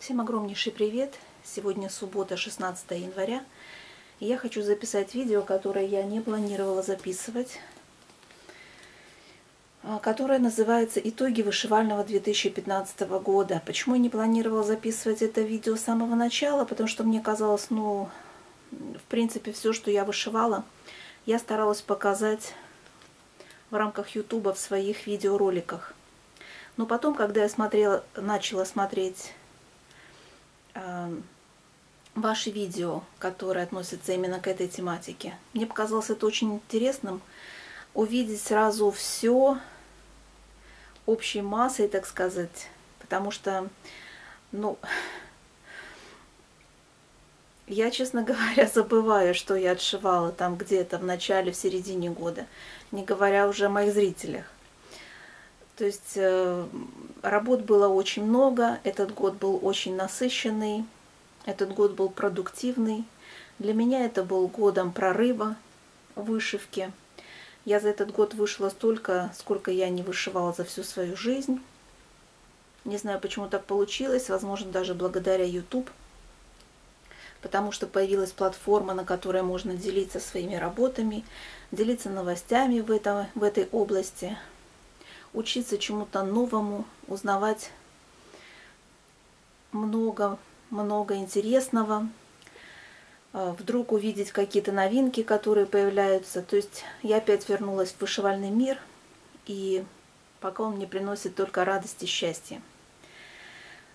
Всем огромнейший привет! Сегодня суббота, 16 января. Я хочу записать видео, которое я не планировала записывать, а, которое называется «Итоги вышивального 2015 года». Почему я не планировала записывать это видео с самого начала? Потому что мне казалось, ну, в принципе, все, что я вышивала, я старалась показать в рамках YouTube в своих видеороликах. Но потом, когда я смотрела, начала смотреть ваши видео, которые относятся именно к этой тематике, мне показалось это очень интересным увидеть сразу все общей массой, так сказать, потому что, ну, я, честно говоря, забываю, что я отшивала там где-то в начале, в середине года, не говоря уже о моих зрителях. То есть э, работ было очень много, этот год был очень насыщенный, этот год был продуктивный. Для меня это был годом прорыва вышивки. Я за этот год вышла столько, сколько я не вышивала за всю свою жизнь. Не знаю, почему так получилось, возможно, даже благодаря YouTube, потому что появилась платформа, на которой можно делиться своими работами, делиться новостями в, этом, в этой области, учиться чему-то новому, узнавать много, много интересного, а, вдруг увидеть какие-то новинки, которые появляются. То есть я опять вернулась в вышивальный мир, и пока он мне приносит только радость и счастье.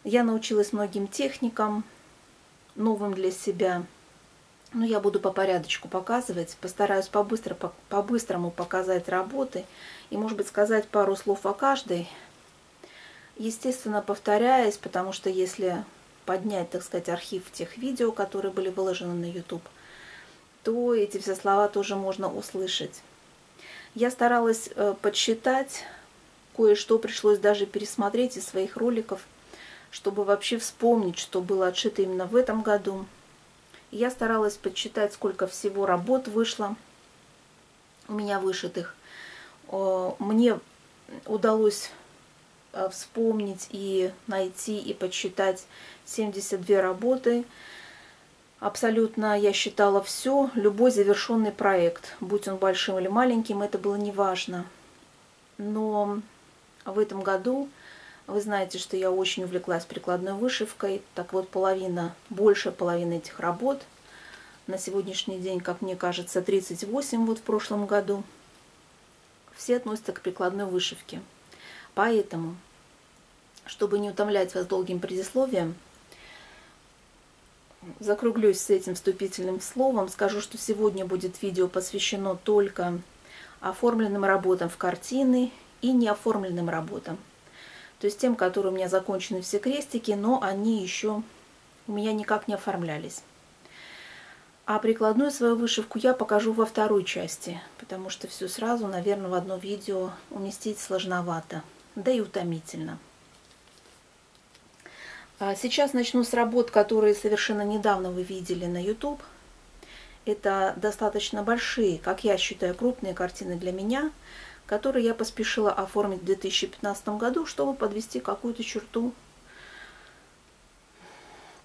Я научилась многим техникам, новым для себя. Но я буду по порядочку показывать, постараюсь побыстро, по-быстрому показать работы и, может быть, сказать пару слов о каждой. Естественно, повторяясь, потому что если поднять, так сказать, архив тех видео, которые были выложены на YouTube, то эти все слова тоже можно услышать. Я старалась э, подсчитать, кое-что пришлось даже пересмотреть из своих роликов, чтобы вообще вспомнить, что было отшито именно в этом году. Я старалась подсчитать, сколько всего работ вышло у меня вышитых. Мне удалось э, вспомнить и найти и подсчитать 72 работы. Абсолютно я считала все, любой завершенный проект, будь он большим или маленьким, это было неважно. Но в этом году вы знаете, что я очень увлеклась прикладной вышивкой. Так вот, половина, большая половина этих работ на сегодняшний день, как мне кажется, 38 вот в прошлом году – все относятся к прикладной вышивке. Поэтому, чтобы не утомлять вас долгим предисловием, закруглюсь с этим вступительным словом, скажу, что сегодня будет видео посвящено только оформленным работам в картины и неоформленным работам. То есть тем, которые у меня закончены все крестики, но они еще у меня никак не оформлялись. А прикладную свою вышивку я покажу во второй части, потому что все сразу, наверное, в одно видео уместить сложновато, да и утомительно. А сейчас начну с работ, которые совершенно недавно вы видели на YouTube. Это достаточно большие, как я считаю, крупные картины для меня, которые я поспешила оформить в 2015 году, чтобы подвести какую-то черту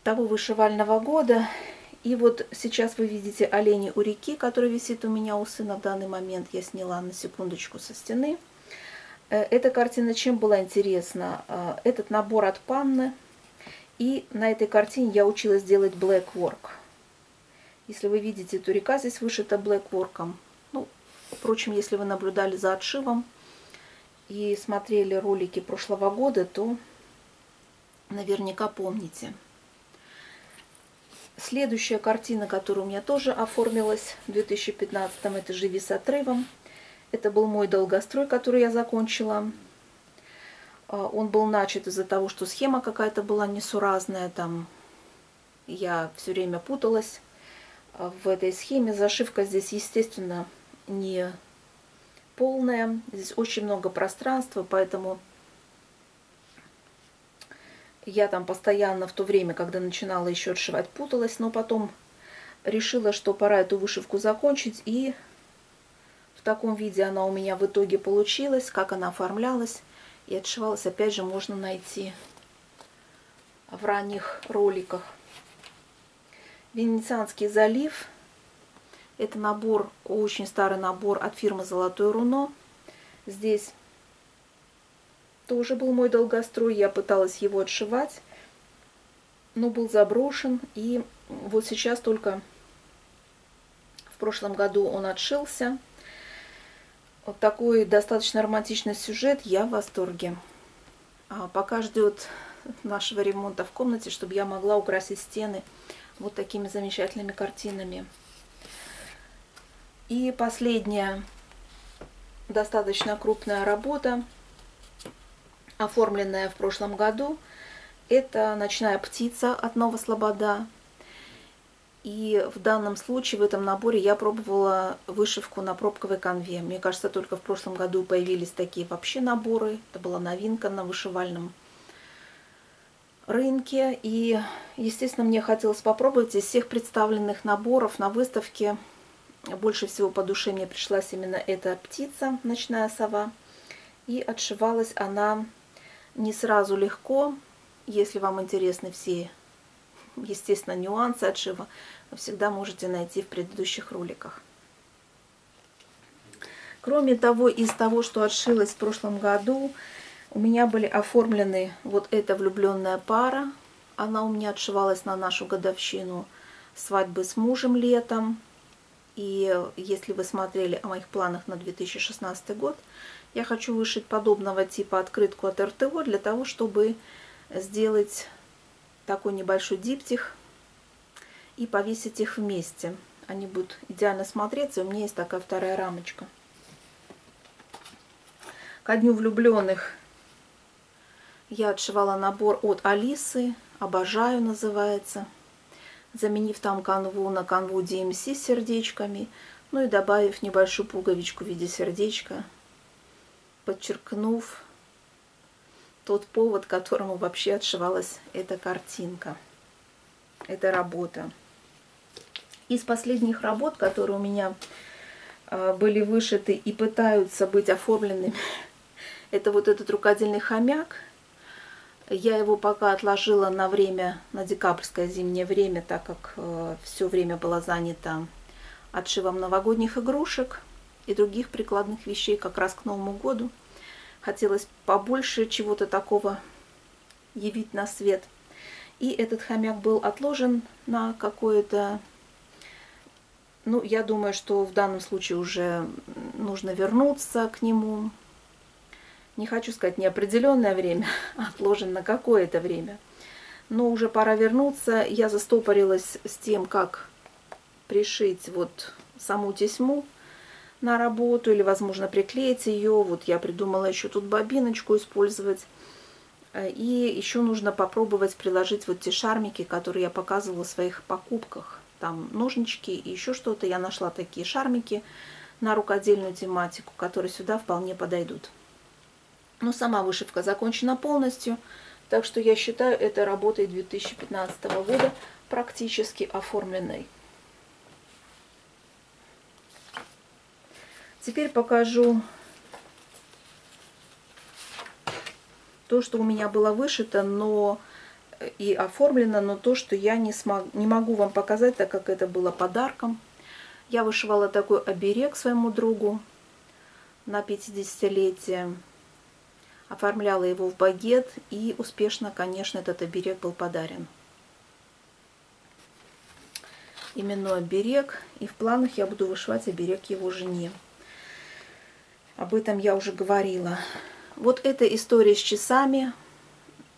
того вышивального года и вот сейчас вы видите олени у реки, который висит у меня у сына в данный момент. Я сняла на секундочку со стены. Э, эта картина чем была интересна? Э, этот набор от Панны. И на этой картине я училась делать black work. Если вы видите, то река здесь вышита black work. Впрочем, если вы наблюдали за отшивом и смотрели ролики прошлого года, то наверняка помните. Следующая картина, которая у меня тоже оформилась в 2015, это «Живи с отрывом». Это был мой долгострой, который я закончила. А, он был начат из-за того, что схема какая-то была несуразная. Там я все время путалась в этой схеме. Зашивка здесь, естественно, не полная. Здесь очень много пространства, поэтому я там постоянно в то время, когда начинала еще отшивать, путалась, но потом решила, что пора эту вышивку закончить. И в таком виде она у меня в итоге получилась, как она оформлялась и отшивалась, опять же, можно найти в ранних роликах. Венецианский залив. Это набор, очень старый набор от фирмы Золотое Руно. Здесь тоже был мой долгострой. Я пыталась его отшивать, но был заброшен. И вот сейчас только в прошлом году он отшился. Вот такой достаточно романтичный сюжет. Я в восторге. А пока ждет нашего ремонта в комнате, чтобы я могла украсить стены вот такими замечательными картинами. И последняя достаточно крупная работа, оформленная в прошлом году, это «Ночная птица» от Нова Слобода. И в данном случае, в этом наборе, я пробовала вышивку на пробковой конве. Мне кажется, только в прошлом году появились такие вообще наборы. Это была новинка на вышивальном рынке. И, естественно, мне хотелось попробовать из всех представленных наборов на выставке. Больше всего по душе мне пришлась именно эта птица, ночная сова. И отшивалась она не сразу легко. Если вам интересны все, естественно, нюансы отшива, вы всегда можете найти в предыдущих роликах. Кроме того, из того, что отшилось в прошлом году, у меня были оформлены вот эта влюбленная пара. Она у меня отшивалась на нашу годовщину свадьбы с мужем летом. И если вы смотрели о моих планах на 2016 год, я хочу вышить подобного типа открытку от РТО для того, чтобы сделать такой небольшой диптих и повесить их вместе. Они будут идеально смотреться. У меня есть такая вторая рамочка. Ко дню влюбленных я отшивала набор от Алисы, обожаю называется, заменив там канву на канву DMC с сердечками, ну и добавив небольшую пуговичку в виде сердечка, подчеркнув тот повод, которому вообще отшивалась эта картинка, эта работа. Из последних работ, которые у меня а, были вышиты и пытаются быть оформленными, это вот этот рукодельный хомяк – я его пока отложила на время, на декабрьское зимнее время, так как э, все время было занято отшивом новогодних игрушек и других прикладных вещей как раз к Новому году. Хотелось побольше чего-то такого явить на свет. И этот хомяк был отложен на какое-то... Ну, я думаю, что в данном случае уже нужно вернуться к нему, не хочу сказать неопределенное время, отложен на какое-то время. Но уже пора вернуться. Я застопорилась с тем, как пришить вот саму тесьму на работу или, возможно, приклеить ее. Вот я придумала еще тут бобиночку использовать. И еще нужно попробовать приложить вот те шармики, которые я показывала в своих покупках. Там ножнички и еще что-то. Я нашла такие шармики на рукодельную тематику, которые сюда вполне подойдут. Но сама вышивка закончена полностью, так что я считаю это работой 2015 года практически оформленной. Теперь покажу то, что у меня было вышито, но и оформлено, но то, что я не, смог, не могу вам показать, так как это было подарком. Я вышивала такой оберег своему другу на 50-летие оформляла его в багет, и успешно, конечно, этот оберег был подарен. Именной оберег, и в планах я буду вышивать оберег его жене. Об этом я уже говорила. Вот эта история с часами.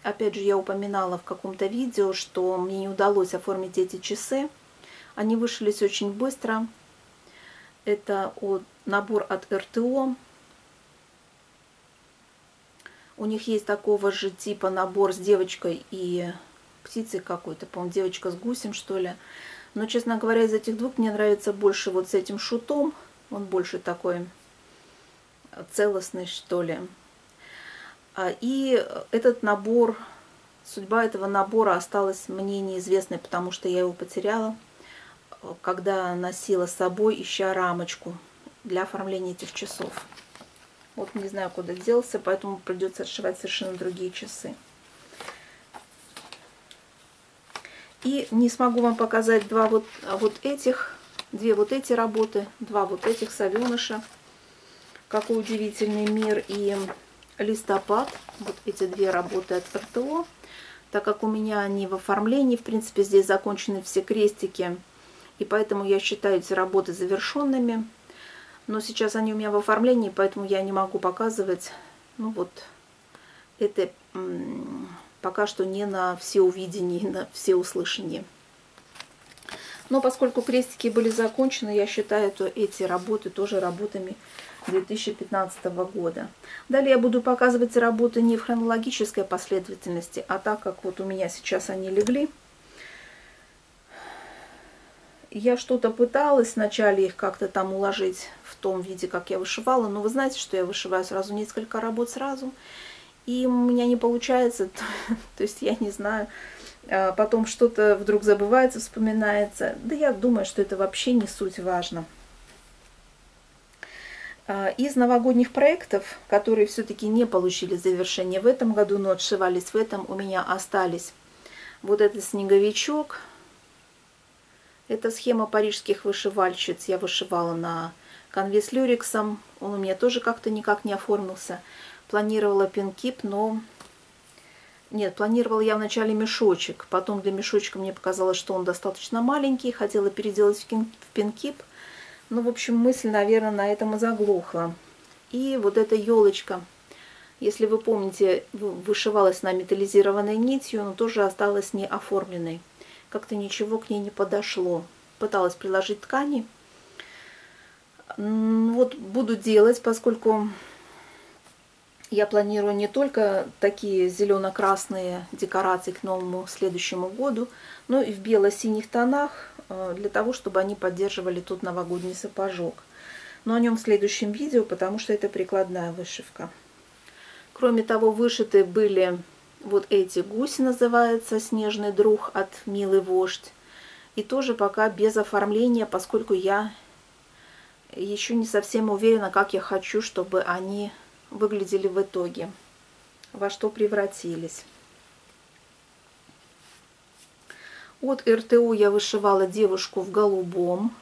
Опять же, я упоминала в каком-то видео, что мне не удалось оформить эти часы. Они вышились очень быстро. Это набор от РТО. У них есть такого же типа набор с девочкой и птицей какой-то, по-моему, девочка с гусем, что ли. Но, честно говоря, из этих двух мне нравится больше вот с этим шутом. Он больше такой целостный, что ли. А, и этот набор, судьба этого набора осталась мне неизвестной, потому что я его потеряла, когда носила с собой, ища рамочку для оформления этих часов. Вот не знаю, куда делся, поэтому придется отшивать совершенно другие часы. И не смогу вам показать два вот, вот этих, две вот эти работы, два вот этих совеныша. Какой удивительный мир и листопад. Вот эти две работы от РТО. Так как у меня они в оформлении, в принципе, здесь закончены все крестики. И поэтому я считаю эти работы завершенными. Но сейчас они у меня в оформлении, поэтому я не могу показывать. Ну вот, это пока что не на все увидение, на все услышание. Но поскольку крестики были закончены, я считаю, что эти работы тоже работами 2015 года. Далее я буду показывать работы не в хронологической последовательности, а так как вот у меня сейчас они легли. Я что-то пыталась вначале их как-то там уложить в том виде, как я вышивала, но вы знаете, что я вышиваю сразу несколько работ сразу, и у меня не получается, то есть я не знаю, а потом что-то вдруг забывается, вспоминается. Да я думаю, что это вообще не суть важно. А, из новогодних проектов, которые все-таки не получили завершение в этом году, но отшивались в этом, у меня остались вот этот снеговичок. Это схема парижских вышивальщиц. Я вышивала на конве с люрексом. Он у меня тоже как-то никак не оформился. Планировала пинкип, но... Нет, планировала я вначале мешочек. Потом для мешочка мне показалось, что он достаточно маленький. Хотела переделать в пинкип. Ну, в общем, мысль, наверное, на этом и заглохла. И вот эта елочка, если вы помните, вышивалась на металлизированной нитью, но тоже осталась не оформленной. Как-то ничего к ней не подошло. Пыталась приложить ткани. Вот буду делать, поскольку я планирую не только такие зелено-красные декорации к новому следующему году, но и в бело-синих тонах, Э, для того, чтобы они поддерживали тут новогодний сапожок. Но о нем в следующем видео, потому что это прикладная вышивка. Кроме того, вышиты были вот эти гуси, называется «Снежный друг» от «Милый вождь». И тоже пока без оформления, поскольку я еще не совсем уверена, как я хочу, чтобы они выглядели в итоге, во что превратились. От РТУ я вышивала девушку в голубом.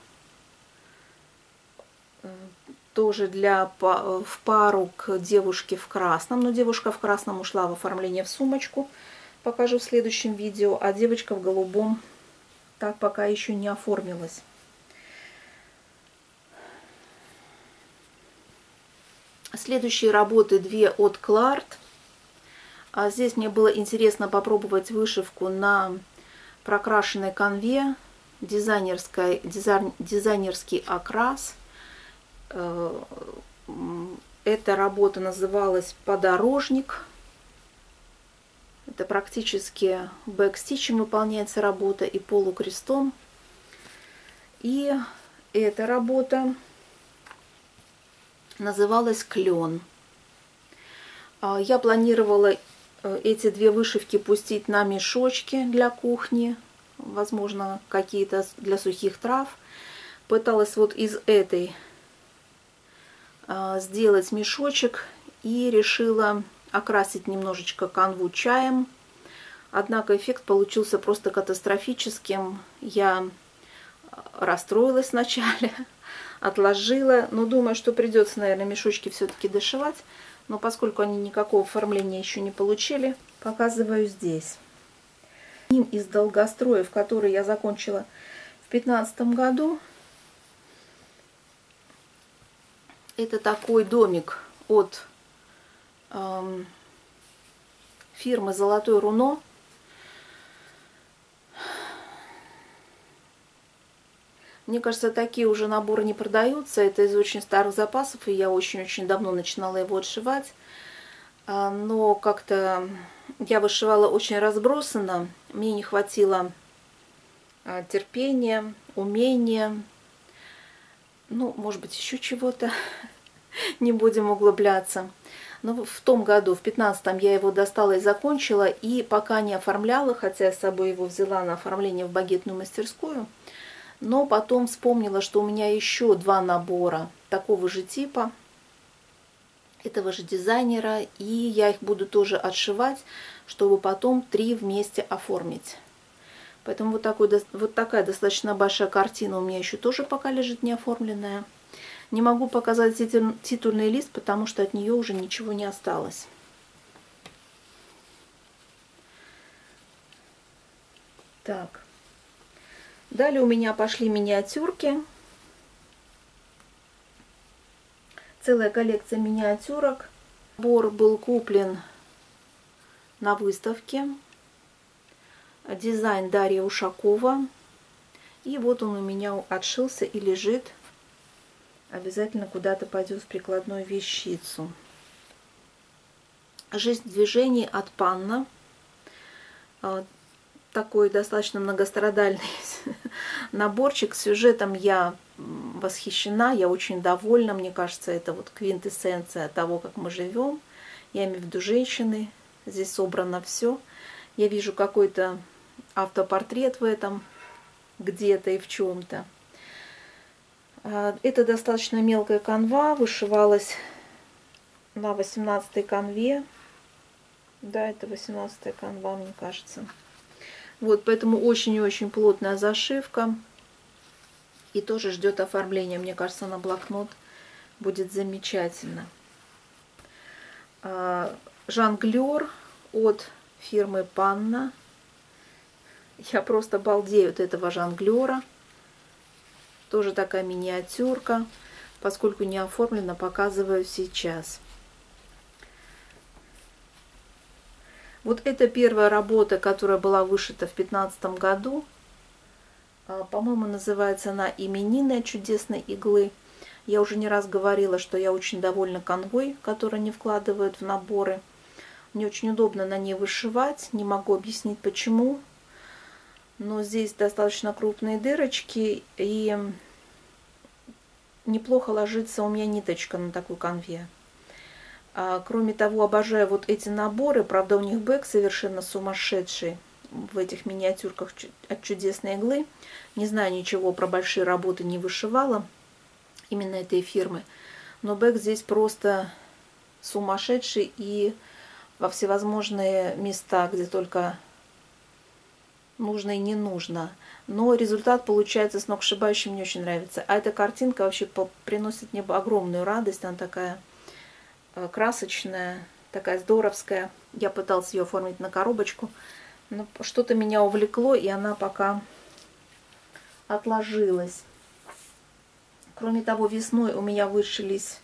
Тоже для, в пару к девушке в красном. Но девушка в красном ушла в оформление в сумочку. Покажу в следующем видео. А девочка в голубом так пока еще не оформилась. Следующие работы две от Кларт. А здесь мне было интересно попробовать вышивку на прокрашенной конве, дизайнерской, дизайн, дизайнерский окрас. Э, эта работа называлась «Подорожник». Это практически бэкстичем выполняется работа и полукрестом. И эта работа называлась «Клен». А, я планировала Э, эти две вышивки пустить на мешочки для кухни, возможно, какие-то для сухих трав. Пыталась вот из этой сделать мешочек и решила окрасить немножечко канву чаем. Однако эффект получился просто катастрофическим. Я расстроилась вначале, отложила, но думаю, что придется, наверное, мешочки все-таки дошивать. Но поскольку они никакого оформления еще не получили, показываю здесь. Одним из долгостроев, который я закончила в 2015 году, это такой домик от эм, фирмы «Золотое руно». Мне кажется, такие уже наборы не продаются. Это из очень старых запасов, и я очень-очень давно начинала его отшивать. А, но как-то я вышивала очень разбросанно. Мне не хватило а, терпения, умения. Ну, может быть, еще чего-то. Не будем углубляться. Но в том году, в 15-м, я его достала и закончила. И пока не оформляла, хотя я с собой его взяла на оформление в багетную мастерскую, но потом вспомнила, что у меня еще два набора такого же типа, этого же дизайнера, и я их буду тоже отшивать, чтобы потом три вместе оформить. Поэтому вот, такой, вот такая достаточно большая картина у меня еще тоже пока лежит не оформленная. Не могу показать титульный лист, потому что от нее уже ничего не осталось. Так. Далее у меня пошли миниатюрки. Целая коллекция миниатюрок. Бор был куплен на выставке. Дизайн Дарья Ушакова. И вот он у меня отшился и лежит обязательно куда-то пойдет в прикладную вещицу. Жизнь движений от Панна. А, такой достаточно многострадальный наборчик. Сюжетом я восхищена, я очень довольна. Мне кажется, это вот квинтэссенция того, как мы живем. Я имею в виду женщины. Здесь собрано все. Я вижу какой-то автопортрет в этом где-то и в чем-то. А, это достаточно мелкая канва, вышивалась на 18 канве. Да, это 18 канва, мне кажется. Вот, поэтому очень и очень плотная зашивка. И тоже ждет оформления. Мне кажется, на блокнот будет замечательно. А, жонглер от фирмы Панна. Я просто балдею от этого жонглера. Тоже такая миниатюрка. Поскольку не оформлена, показываю сейчас. Вот это первая работа, которая была вышита в 2015 году. А, по-моему, называется она «Именины чудесной иглы». Я уже не раз говорила, что я очень довольна конвой, который они вкладывают в наборы. Мне очень удобно на ней вышивать. Не могу объяснить, почему но здесь достаточно крупные дырочки, и неплохо ложится у меня ниточка на такой конве. А, кроме того, обожаю вот эти наборы, правда у них бэк совершенно сумасшедший в этих миниатюрках от чудесной иглы. Не знаю ничего про большие работы, не вышивала именно этой фирмы. Но бэк здесь просто сумасшедший и во всевозможные места, где только нужно и не нужно. Но результат получается сногсшибающий, мне очень нравится. А эта картинка вообще приносит мне огромную радость. Она такая э, красочная, такая здоровская. Я пыталась ее оформить на коробочку. Но что-то меня увлекло, и она пока отложилась. Кроме того, весной у меня вышились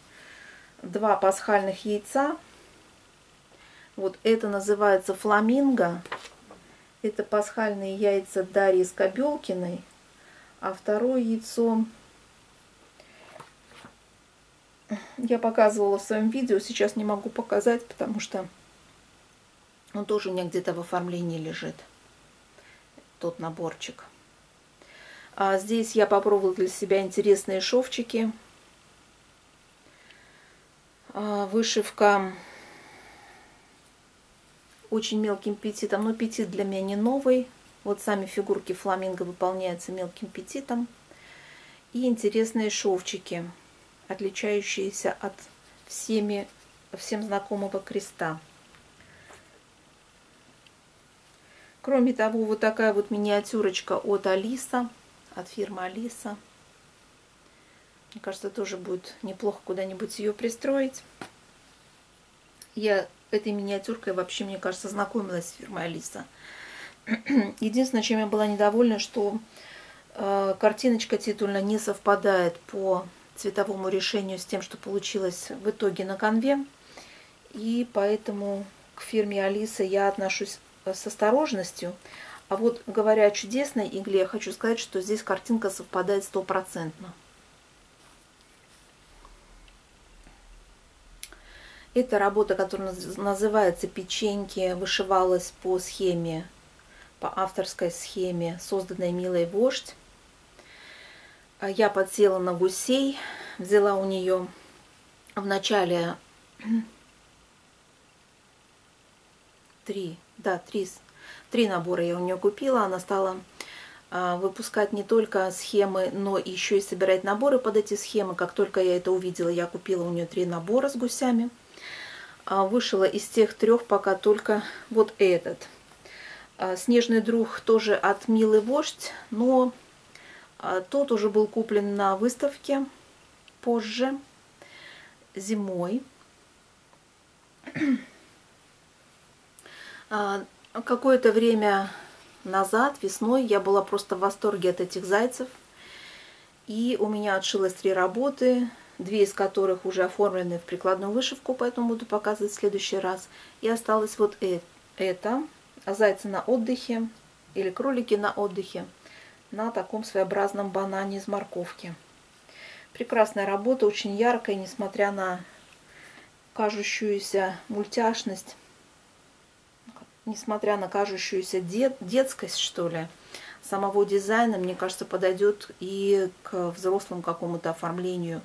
два пасхальных яйца. Вот это называется фламинго. Это пасхальные яйца Дарьи Скобелкиной. А второе яйцо я показывала в своем видео. Сейчас не могу показать, потому что он тоже у меня где-то в оформлении лежит. Тот наборчик. А здесь я попробовала для себя интересные шовчики. А, вышивка очень мелким петитом. Но петит для меня не новый. Вот сами фигурки фламинго выполняются мелким петитом. И интересные шовчики, отличающиеся от всеми, всем знакомого креста. Кроме того, вот такая вот миниатюрочка от Алиса, от фирмы Алиса. Мне кажется, тоже будет неплохо куда-нибудь ее пристроить. Я этой миниатюркой вообще, мне кажется, знакомилась с фирмой Алиса. Единственное, чем я была недовольна, что э, картиночка титульно не совпадает по цветовому решению с тем, что получилось в итоге на конве. И поэтому к фирме Алиса я отношусь э, с осторожностью. А вот говоря о чудесной игле, я хочу сказать, что здесь картинка совпадает стопроцентно. Это работа, которая называется «Печеньки», вышивалась по схеме, по авторской схеме, созданной Милой Вождь. А я подсела на гусей, взяла у нее в начале три, да, три, три набора я у нее купила. Она стала а, выпускать не только схемы, но еще и собирать наборы под эти схемы. Как только я это увидела, я купила у нее три набора с гусями. А, вышила из тех трех пока только вот этот. А, снежный друг тоже от Милый Вождь, но а, тот уже был куплен на выставке позже, зимой. Какое-то время назад, весной, я была просто в восторге от этих зайцев. И у меня отшилось три работы, две из которых уже оформлены в прикладную вышивку, поэтому буду показывать в следующий раз. И осталось вот это, зайцы на отдыхе или кролики на отдыхе на таком своеобразном банане из морковки. Прекрасная работа, очень яркая, несмотря на кажущуюся мультяшность несмотря на кажущуюся дет, детскость, что ли, самого дизайна, мне кажется, подойдет и к взрослому какому-то оформлению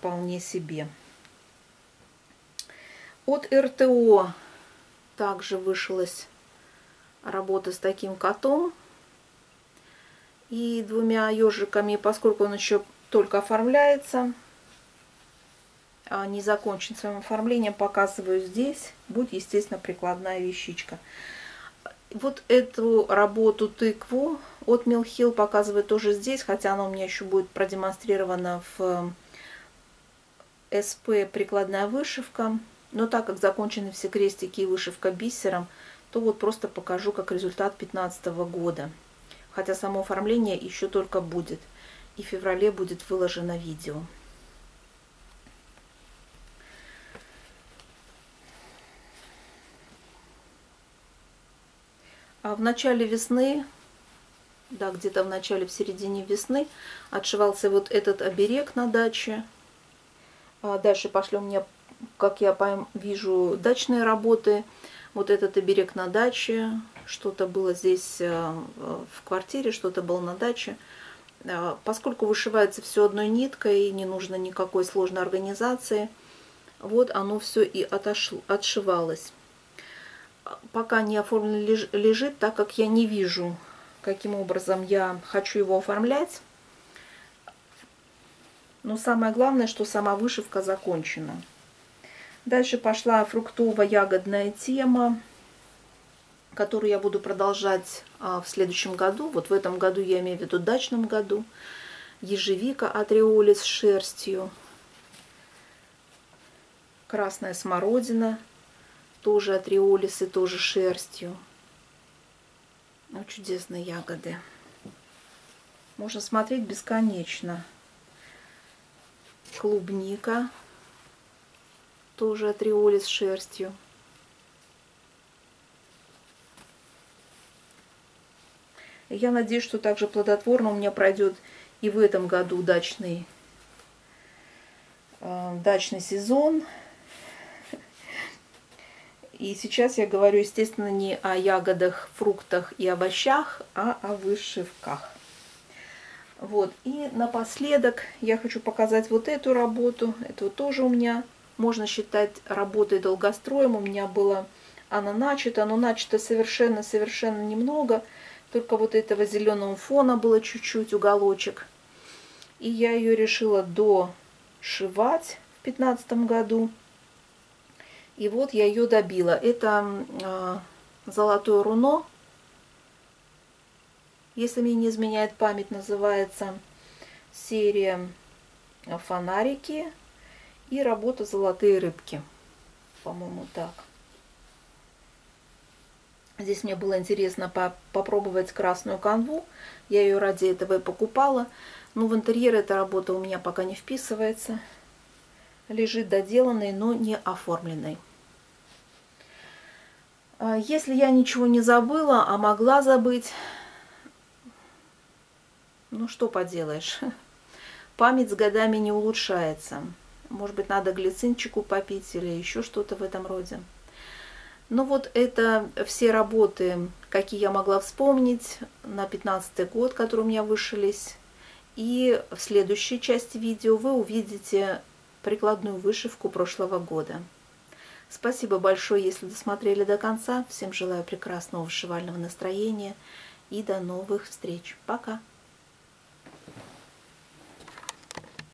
вполне себе. От РТО также вышилась работа с таким котом и двумя ежиками, поскольку он еще только оформляется, а, не закончен своим оформлением, показываю здесь. Будет, естественно, прикладная вещичка. Вот эту работу тыкву от Милхил показываю тоже здесь, хотя она у меня еще будет продемонстрирована в СП прикладная вышивка. Но так как закончены все крестики и вышивка бисером, то вот просто покажу как результат 2015 года. Хотя само оформление еще только будет. И в феврале будет выложено видео. А в начале весны, да, где-то в начале, в середине весны отшивался вот этот оберег на даче. А дальше пошли у меня, как я вижу, дачные работы. Вот этот оберег на даче, что-то было здесь э, в квартире, что-то было на даче. А, поскольку вышивается все одной ниткой, не нужно никакой сложной организации, вот оно все и отшивалось пока не оформлен лежит, так как я не вижу, каким образом я хочу его оформлять. Но самое главное, что сама вышивка закончена. Дальше пошла фруктово-ягодная тема, которую я буду продолжать а, в следующем году. Вот в этом году я имею в виду дачном году. Ежевика атриоли с шерстью. Красная смородина тоже атриолисы, тоже шерстью. Ну, чудесные ягоды. Можно смотреть бесконечно. Клубника, тоже атриолис с шерстью. Я надеюсь, что также плодотворно у меня пройдет и в этом году дачный, э, дачный сезон. И сейчас я говорю, естественно, не о ягодах, фруктах и овощах, а о вышивках. Вот, и напоследок я хочу показать вот эту работу. Вот тоже у меня, можно считать, работой долгостроем. У меня было она начата, но начата совершенно-совершенно немного. Только вот этого зеленого фона было чуть-чуть, уголочек. И я ее решила дошивать в 2015 году. И вот я ее добила. Это э, золотое руно. Если мне не изменяет память, называется серия фонарики и работа золотые рыбки. По-моему, так. Здесь мне было интересно по попробовать красную канву. Я ее ради этого и покупала. Но в интерьер эта работа у меня пока не вписывается. Лежит доделанный, но не оформленный. А, если я ничего не забыла, а могла забыть, ну что поделаешь, память с годами не улучшается. Может быть, надо глицинчику попить или еще что-то в этом роде. Ну вот это все работы, какие я могла вспомнить на 15 год, которые у меня вышились. И в следующей части видео вы увидите прикладную вышивку прошлого года. Спасибо большое, если досмотрели до конца. Всем желаю прекрасного вышивального настроения и до новых встреч. Пока!